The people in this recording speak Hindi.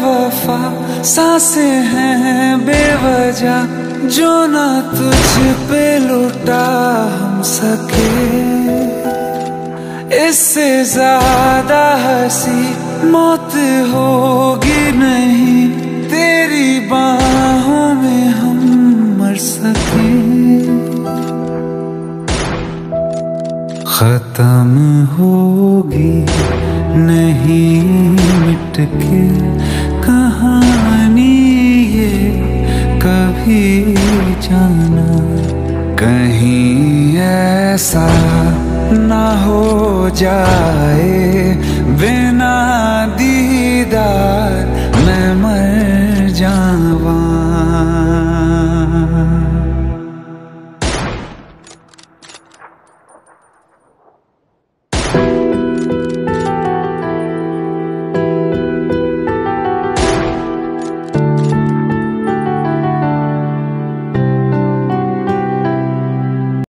बेवफा साँसें हैं बेवजह, जो ना तुझ पे लुटा हम सके। इससे ज़्यादा हँसी मौत होगी नहीं, तेरी बाहों में हम मर सके। खत्म होगी नहीं। मिट के कहानी ये कभी जाना। कहीं ऐसा ना हो जाए